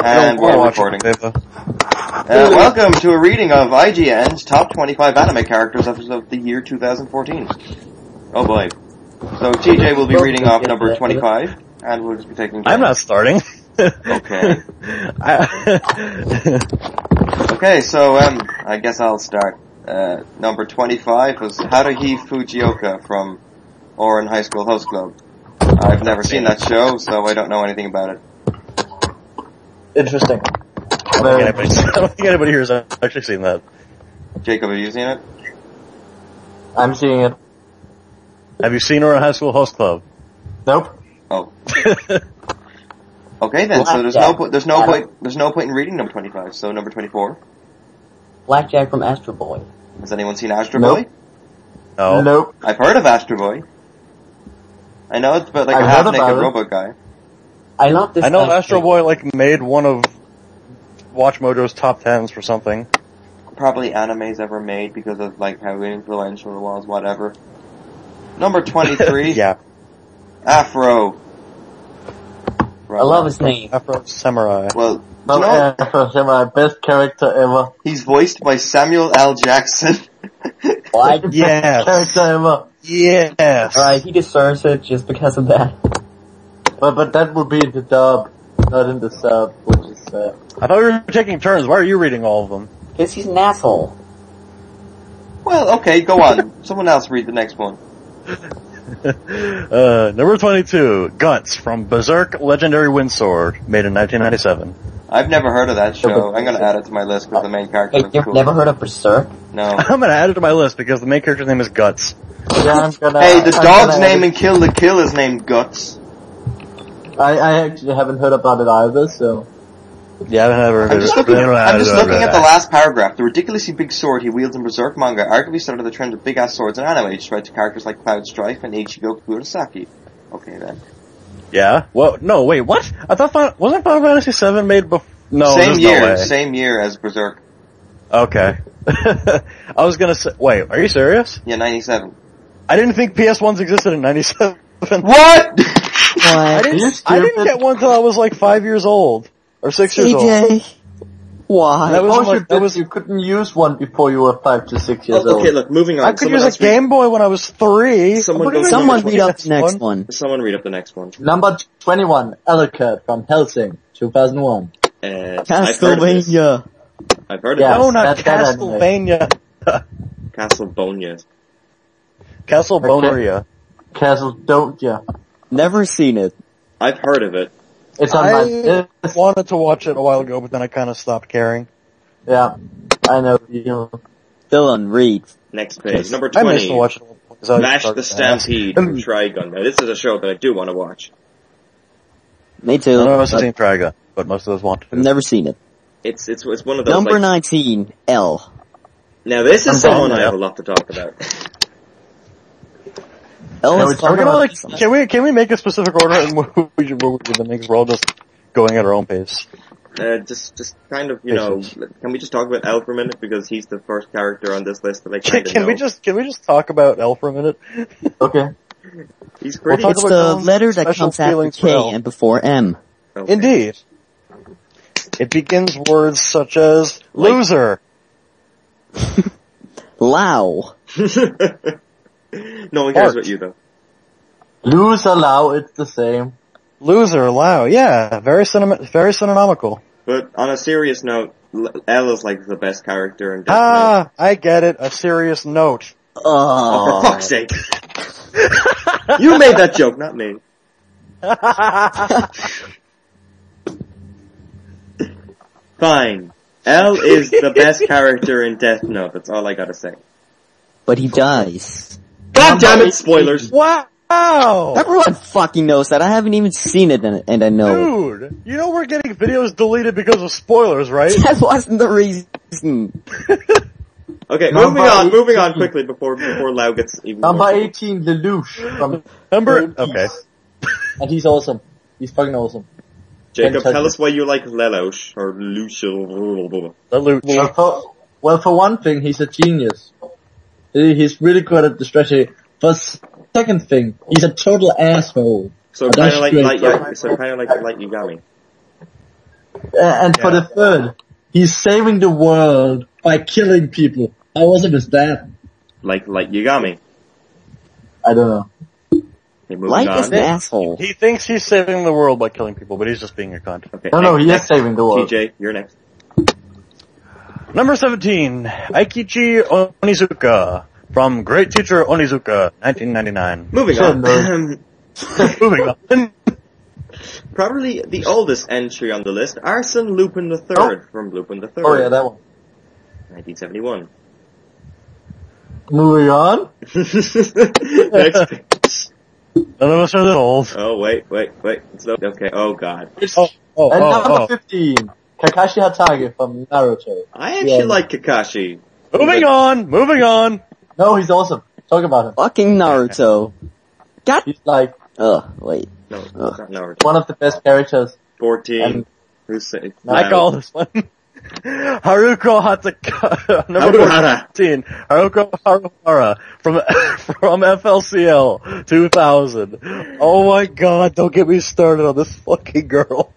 And We're we're recording. Eva. Uh, welcome to a reading of IGN's top 25 anime characters of of the year 2014. Oh boy. So TJ will be reading off number 25, and we'll just be taking I'm not starting. Okay. Okay, so um, I guess I'll start. Uh, number 25 was Haruhi Fujioka from Ouran High School Host Club. I've never seen that show, so I don't know anything about it. Interesting. I don't think anybody's- I don't think anybody here has actually seen that. Jacob, are you seeing it? I'm seeing it. Have you seen her in High School Host Club? Nope. Oh. Okay then, so there's no Blackjack. po- there's no point there's no point in reading number 25. So number 24. Blackjack from Astro Boy. Has anyone seen Astro Nope. Boy? no. Nope. I've heard of Astro Boy. I know it's about like I've a half naked robot guy. I love this. I know Astro Astro Boy like made one of Watch Mojo's top tens for something. Probably animes ever made because of like how influential it was, whatever. Number 23. yeah. Afro. I love his name. Afro Samurai. Well, do you No, know, uh, first, best character ever. he's voiced by Samuel L. Jackson. What? Yes. Character ever. Yes. Alright, he deserves it just because of that. But but that would be in the dub, not in the sub, which is uh, I thought we were taking turns. Why are you reading all of them? Because he's an asshole. well, okay, go on. Someone else read the next one. uh, number 22, Guts from Berserk Legendary Windsword, made in 1997. I've never heard of that show. I'm gonna add it to my list because the main character Hey, looks you've cool. never heard of Berserk? No. I'm gonna add it to my list because the main character's name is Guts. yeah. I'm gonna. Hey, the I'm dog's gonna- name in Kill la Kill is named Guts. I I actually haven't heard about it either, so Yeah, I've never heard I'm of just it. looking, I don't know how I'm just looking it. at the last paragraph. The ridiculously big sword he wields in Berserk manga arguably started the trend of big ass swords in anime, which spread to characters like Cloud Strife and Ichigo Kurosaki. Okay then. Yeah? Well, no, wait, what? I thought, Final, wasn't Final Fantasy 7 made before? No, same year, no way. same year as Berserk. Okay. I was gonna say, wait, are you serious? Yeah, 97. I didn't think PS1s existed in 97. What? I didn't, I didn't get one till I was like five years old. Or six years old. Why? That was oh, like- you, that was- you couldn't use one before you were five to six years Oh, old. okay, look, moving on. I could Someone use a else read- Game Boy when I was three. Someone I'm pretty goes- sure Someone read up the next one. Someone read up the next one. Number twenty-one, Alucard from Hellsing, two thousand one. Uh, I've heard of this. Castlevania. I've heard of Yeah. this. No, not That- that Castlevania. Castlebonia. Castle Boneria. Castle, don't ya? Never seen it. I've heard of it. It's on I my list. wanted to watch it a while ago, but then I kind of stopped caring. Yeah, I know you. Dylan, read. Next page. Number 20. I missed to watch it. because I Mash started the to ask. Stampede from um, Trigun. Now, this is a show that I do want to watch. Me too. None of us have but seen Trigun, but most of us want to. I've never seen it. It's it's it's one of those. Number like, 19, L. Now this is I'm someone I have a lot to talk about. L Now we're talking We're gonna like, can we, can we make a specific order and move, we should move the things? We're all just going at our own pace. Uh, just just kind of you know, can we just talk about L for a minute because he's the first character on this list that I Can, kind of can know. we just, can we just talk about L for a minute? Okay. He's pretty. talk It's the Dylan's letter that comes after feelings for K L. and before M. okay. Indeed. It begins words such as Like- loser. Lao. no one cares Art. about you though. Lose allow, it's the same. Loser, allow, yeah, very synonym, very synonymical. But on a serious note, L L is like the best character in Death Note. Ah, I get it, a serious note. Oh, Oh, for fuck's sake! you made that joke, not me. Fine. L is the best character in Death Note. That's all I gotta say. But he dies. God damn it! Spoilers. wow! Everyone fucking knows that. I haven't even seen it and, and I know it. Dude, you know we're getting videos deleted because of spoilers, right? That wasn't the reason. Okay, Number moving on. Moving on quickly before before Lau gets even Number more. eighteen, Lelouch from Number, okay. And he's awesome. He's fucking awesome. Jacob, tell us why you like Lelouch or Lucio. The. Well, for, well, for one thing, he's a genius. He- He's really good at the strategy. For s- second thing, he's a total asshole. So kind of like great. light, ya- so kind of like light Yagami. and for Yeah. the third, he's saving the world by killing people. How awesome is that? Like, like Yagami. I don't know. Okay, Like on. is an asshole. He thinks he's saving the world by killing people, but he's just being a cunt. Okay, No, no, next- he is saving the world. TJ, you're next. Number 17, Eikichi Onizuka from Great Teacher Onizuka, 1999. Moving Sure, on. no. Moving on. Probably the oldest entry on the list, Arsene Lupin III Oh. from Lupin III. Oh yeah, that one. 1971. Moving on. Next page. None of us are that old. Oh, wait, wait, wait. It's okay, oh god. Oh, oh, and oh, number oh. 15, Kakashi Hatake from Naruto. I actually Yeah. like Kakashi. Moving on, moving on. No, he's awesome. Talk about him. Fucking Naruto. God. He's like Ugh, wait. No, Ugh. not Naruto. one of the best characters. 14. And- Who's say? I call this one. Haruko Hataka, number Haruhara. 14, Haruko Haruhara from, from FLCL 2000. Oh my god, don't get me started on this fucking girl.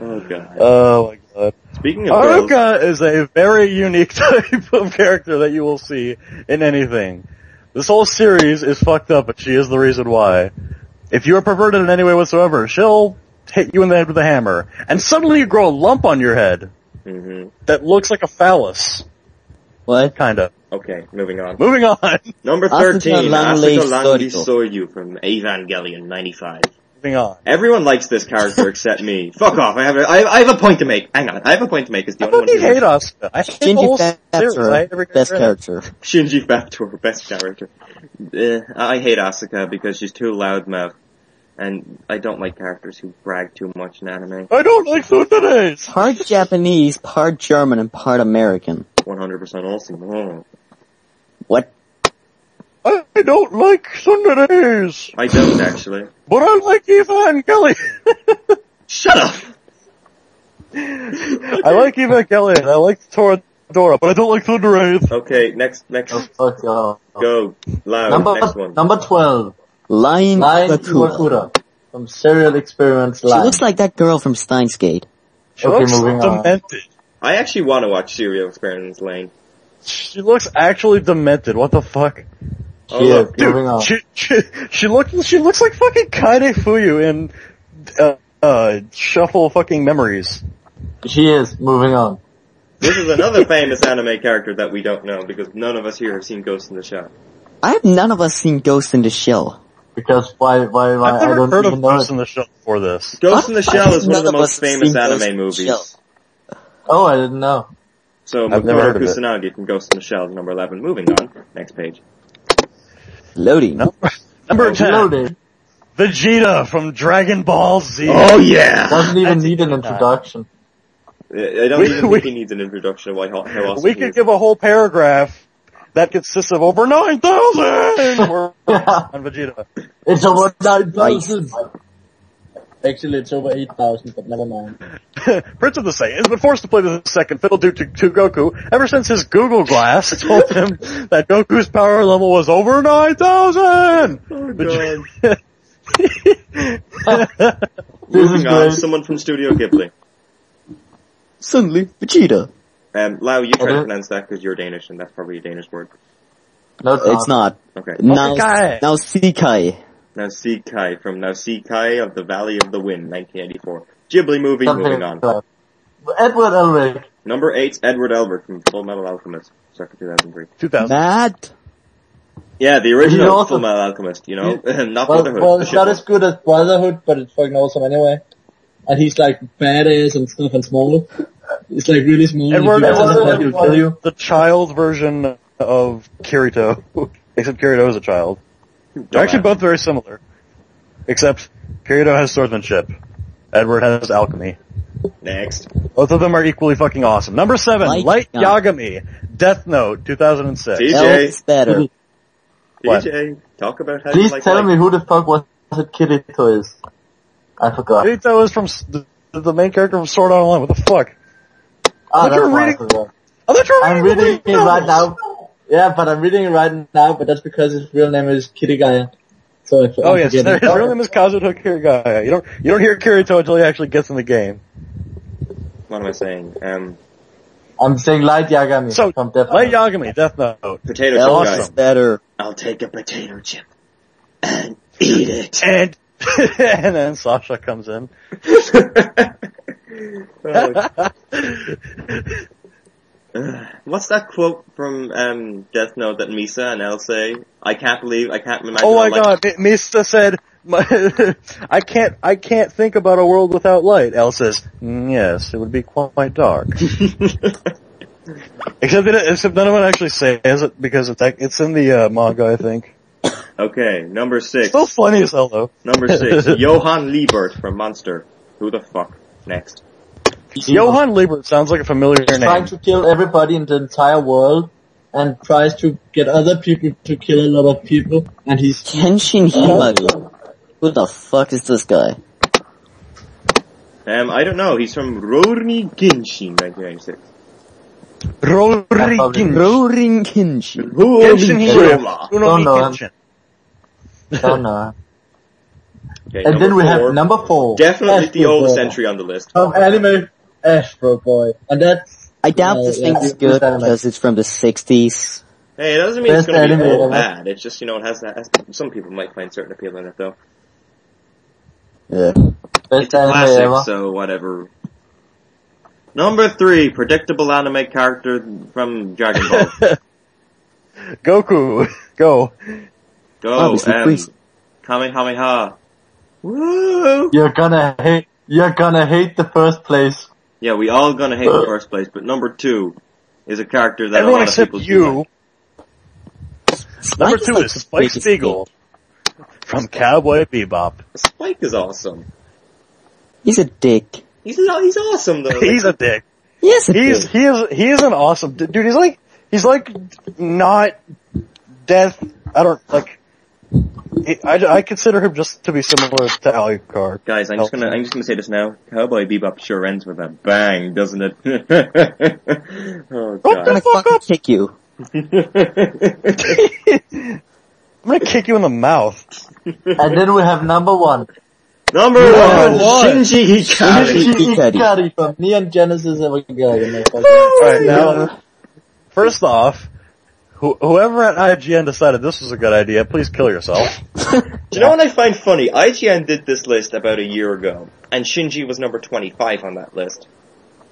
Oh god. Oh my god. Speaking of girls, Haruka is a very unique type of character that you will see in anything. This whole series is fucked up, but she is the reason why. If you are perverted in any way whatsoever, she'll hit you in the head with a hammer, and suddenly you grow a lump on your head hmm that looks like a phallus, What? kinda. Okay, moving on. Moving on. Number Asuka 13, Langley Asuka Langley Soryu. Soryu from Evangelion 95. Moving on. Everyone likes this character except me. Fuck off, I have, a, I, I have a point to make. Hang on, I have a point to make. It's the I only one fucking who hate Asuka. I hate the Shinji series. I hate Fatsura, every best character. in it. character. Shinji Fator, best character. Eh, I hate Asuka because she's too loudmouth. And I don't like characters who brag too much in anime. I don't like tsunderes. Part Japanese, part German, and part American. 100% awesome. Oh. What? I I don't like tsunderes, I don't actually. but I like Eva and Kelly. Shut up! I like Evangelion. I like Toradora, but I don't like Thunderwraith. Okay, next, next, Oh, fuck off. go. Loud, Number, next one. number 12, Lion Lion Iwakura. Iwakura from Serial Experiments She looks like that girl from Steins Gate. She Okay, looks moving on. demented. I actually want to watch Serial Experiments Lain. She looks actually demented. What the fuck? Oh, She is, look. moving on. She, she, she looks, she looks like fucking Kaede Fuyou in, uh, uh, Shuffle fucking Memories. She is, moving on. This is another famous anime character that we don't know because none of us here have seen Ghost in the Shell. I have none of us seen Ghost in the Shell. Because why, why, why, I've I never don't heard even of Ghost it. in the Shell before this. Ghost in the Shell is one of the of most famous seen Ghost anime movies. Oh, I didn't know. So I've Makoto. Kusanagi from Ghost in the Shell number 11. Moving on. Next page. Loading. Number, number 10. Loaded. Vegeta from Dragon Ball Z. Oh yeah! Doesn't even need an introduction. I don't We- even we- think he needs an introduction of why, how awesome we he could is. give a whole paragraph that consists of over 9,000 words on Vegeta. It's over 9,000. Actually, it's over 8,000, but never mind. Prince of the Saiyans has been forced to play the second fiddle due to, to Goku ever since his Google Glass told him that Goku's power level was over 9,000! Oh Vegeta- This Moving on. Someone from Studio Ghibli. Suddenly, Vegeta. Um, Lau, you try to pronounce that because you're Danish and that's probably a Danish word. No, it's, It's not. Okay. Now, Sekai. now Sekai. Nausicaä from Nausicaä of the Valley of the Wind, 1984. Ghibli movie, Something moving on. like. Edward Elric. Number 8, Edward Elbert from Full Metal Alchemist, circa 2003. 2000. Matt. Yeah, the original also- Full Metal Alchemist, you know? Not Well, Brotherhood. well, it's not as good as Brotherhood, but it's fucking awesome anyway. And he's like badass and stuff and small. He's like really small. and Edward if you Edward- attack him, kill you. The child version of Kirito. Except Kirito is a child. They're actually both very similar. Except Kirito has swordsmanship. Edward has alchemy. Next. Both of them are equally fucking awesome. Number seven, Light Light Yagami. Yagami. Death Note, 2006. See? L DJ. better. What? DJ, talk about how you Please like tell light. me who the fuck was it Kirito is. I forgot. Kirito is from the, the main character from Sword Art Online. What the fuck? Ah, But that's you're why I reading- forgot. Oh, that's right. I'm reading it right now. Yeah, but I'm reading it right now, but that's because his real name is Kirigaya. So if Oh yes, forgetting- his real name is Kazuto Kirigaya. You don't you don't hear Kirito until he actually gets in the game. What am I saying? Um, I'm saying Light Yagami So, from Death Light Note. Yagami, Death Note, potato That chip was guy. better. I'll take a potato chip and eat it. and and then Sasha comes in. Oh, What's that quote from um, Death Note that Misa and L say? I can't believe, I can't imagine. oh my god, M- Mista said, my, I can't, I can't think about a world without light. L says, "Mm, yes, it would be quite dark. Except that, it, except none of it actually says it because it's, like- it's in the uh, manga, I think. okay, number six. Still funny as hell though. Number six, Johann Liebert from Monster. Who the fuck? Next. Johann Liebert sounds like a familiar He's trying name. to kill everybody in the entire world and tries to get other people to kill a lot of people and he's Kenshin Himari. Who the fuck is this guy? Um, I don't know, he's from Rorni Genshin 1996. Rorikin. Roaring Kenshin. Genshin Hiro. Rorni Uno Don't know him. Don't know. Okay, And then we four. have number four. Definitely the oldest entry on the list. Of anime Astro Boy. And that's I doubt Uh, this yeah, thing's it- good because it's from the 60s. Hey, it doesn't mean it's going to be anime all bad. It's just, you know, it has, has some people might find certain appeal in it though. Yeah. best It's a anime classic, ever. so whatever. Number three, predictable anime character from Dragon Ball. Goku. Go. Go, Obviously, um, please. Kamehameha. Woo! You're gonna hate, you're gonna hate the first place. Yeah, we all gonna hate the uh. first place, but number two is a character that Everyone a lot of people do you. like. Number Spike two like is the Spike biggest Spiegel from Cowboy Bebop. Spike is awesome. He's a dick. He's he's awesome though. He's a dick. He is a He's dick. he is he is an awesome dude. He's like he's like not death. I don't like. He- I, I consider him just to be similar to Alucard. Guys, I'm just gonna I'm just gonna say this now. Cowboy Bebop sure ends with a bang, doesn't it? oh What I'm the gonna fuck fucking up? kick you. I'm gonna kick you in the mouth. And then we have number one. Number Number one, one. Shinji Ikari. Shinji Ikari. Ikari from Neon Genesis Evangelion. Alright, now, first off, who, whoever at IGN decided this was a good idea, please kill yourself. Do you know what I find funny? IGN did this list about a year ago, and Shinji was number 25 on that list.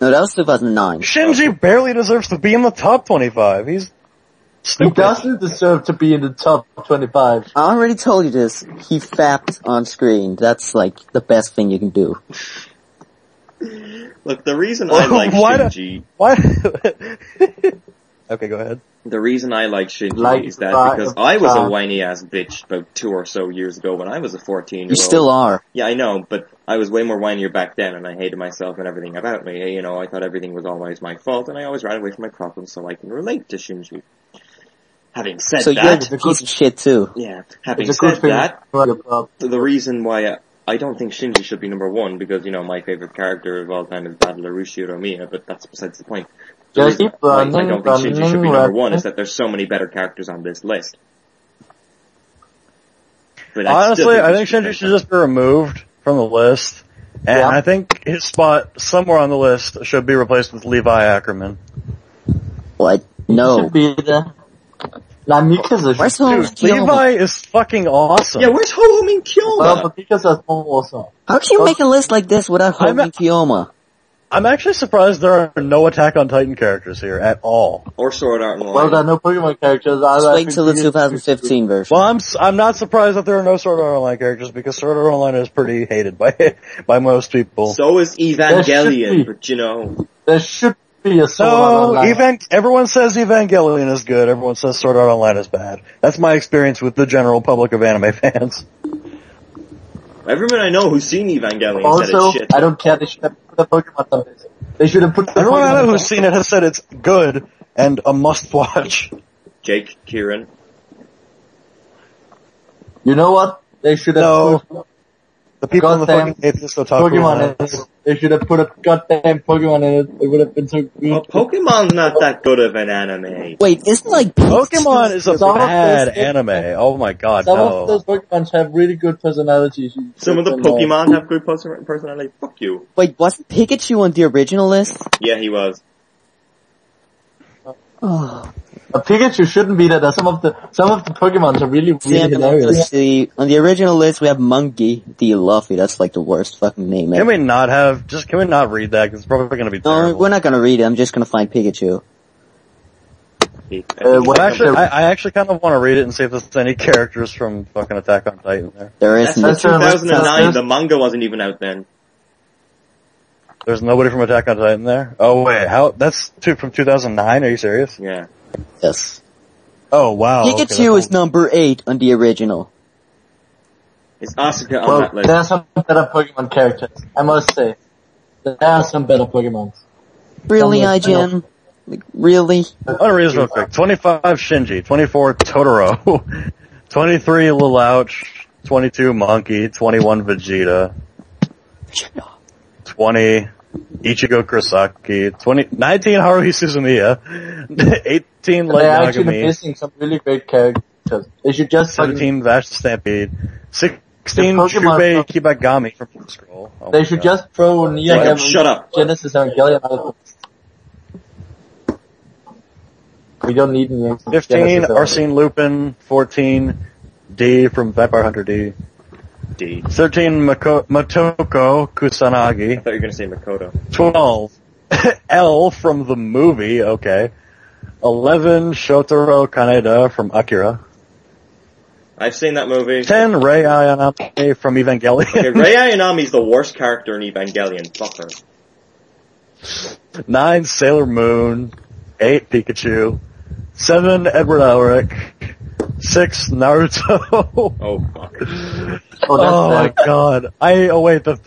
No, that was 2009. Shinji barely deserves to be in the top 25. He's He stupid. doesn't deserve to be in the top 25. I already told you this. He fapped on screen. That's like the best thing you can do. Look, the reason I like Why do- Shinji, Why? okay, go ahead. The reason I like Shinji Like is that because I was a whiny ass bitch about two or so years ago when I was a 14 year old. You still are. Yeah, I know, but I was way more whinier back then, and I hated myself and everything about me. You know, I thought everything was always my fault, and I always ran away from my problems so I can relate to Shinji. Having said So you're that, a piece of shit too. yeah, having It's a good said that, about your problem. the reason why I, I don't think Shinji should be number one, because, you know, my favorite character of all time is Battler Ushiromiya, but that's besides the point. The reason why I don't think Shinji should be number one is that there's so many better characters on this list. But I still Honestly, I think Shinji should just be removed from the list. And Yeah. I think his spot somewhere on the list should be replaced with Levi Ackerman. What? No. Should be there. Nah, Mikasa Where's should. Home Dude, Levi is fucking awesome. Yeah, where's Hououin Kyouma? Well, but Mikasa's more awesome. How can you make a list like this without I'm Hogan I'm actually surprised there are no Attack on Titan characters here at all. or Sword Art Online. Well, there are no Pokemon characters. Just I wait till the 2015 version. Well, I'm s- I'm not surprised that there are no Sword Art Online characters because Sword Art Online is pretty hated by by most people. So is Evangelion, but you know, There should be a Sword Art So, Online. even everyone says Evangelion is good. Everyone says Sword Art Online is bad. That's my experience with the general public of anime fans. everyone I know who's seen Evangelion said it's shit. I don't care. They should have put the Pokemon on this. They should have put the Everyone I know who's seen it has said it's good and a must watch. Jake, Kieran. You know what? They should have No. put The people in the Goddamn fucking atheist otaku. Pokemon in ones. They should have put a goddamn Pokemon in it. It would have been so good. Well, Pokemon's not that good of an anime. Wait, isn't like Pokemon is a Some bad anime. Oh my god, Some no. of those Pokemons have really good personalities. Some of the. Pokemon have good pers- personality. Fuck you. Wait, wasn't Pikachu on the original list? Yeah, he was. Oh, A Pikachu shouldn't be there. Some of the some of the Pokemons are really see, really on the, hilarious. see, on the original list we have Monkey D. Luffy. That's like the worst fucking name Can ever. we not have, just can we not read that? Cause it's probably gonna be No, terrible. we're not gonna read it. I'm just gonna find Pikachu. Uh, Well, actually, I, I actually kind of want to read it and see if there's any characters from fucking Attack on Titan there. There That's isn't. in That's, uh, 2009. that's- The manga wasn't even out then. There's nobody from Attack on Titan there? Oh wait, how, that's two, from 2009? Are you serious? Yeah. Yes. Oh wow. okay, Pikachu that's is number eight on the original. It's Asuka on Well, that list? there are some better Pokemon characters. I must say, there are some better Pokemons. Really, Almost IGN? Like, really? I'm gonna read this real quick. 25 Shinji, 24 Totoro, 23 Lelouch, 22 Monkey, 21 Vegeta, 20 Ichigo Kurosaki, 20, 19 Haruhi Suzumiya, 18 Light They're actually Yagami, missing some really great characters. They should just fucking, 17 Vash Stampede, 16 The Pokemon Jubei Kibagami from Scroll. Oh they should God. just throw Nia Jacob, Evan- shut up. Genesis Evangelion out of the We don't need Nia 15 Genesis Arsene Lupin, 14 D from Vampire Hunter D, D. 13 Mako- Motoko Kusanagi, I thought you were gonna say Makoto. 12. L from the movie, okay. 11. Shotaro Kaneda from Akira. I've seen that movie. 10. Rei Ayanami from Evangelion. Okay, Rei Ayanami's the worst character in Evangelion. Fuck her. 9. Sailor Moon. 8. Pikachu. 7. Edward Elric. 6. Naruto. Oh fuck. Oh, oh my god. I, oh wait, the...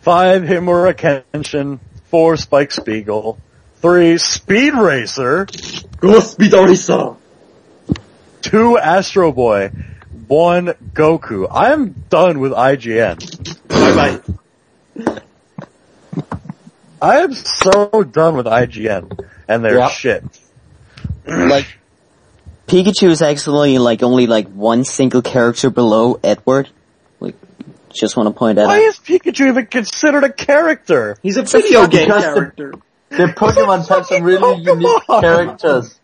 5. Himura Kenshin. 4. Spike Spiegel. 3. Speed Racer. Go Speed Arisa! two Astro Boy, one Goku. I'm done with IGN. Bye bye. I am so done with IGN and their Yep. shit. Like, Pikachu is actually like only like one single character below Edward. Like, just want to point that Why out. is Pikachu even considered a character? He's a video game because the- character. The Pokemons have some really unique characters.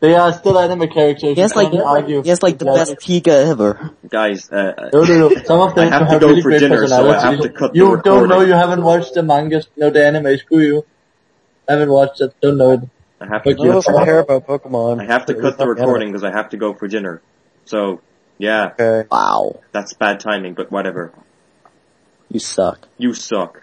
They are still anime characters. He has you like, can't argue. he has like the Yeah. best Pika ever. Guys, uh, No, no, no. Some of them I have to go really for great dinner, so I have to cut the You don't know, you haven't watched the mangas, no, the anime, screw you. I Haven't watched it, don't know it. I have to Fuck None of care about Pokemon. I have to cut the recording because I have to go for dinner. So, yeah, Okay. Wow. that's bad timing, but whatever. You suck. You suck.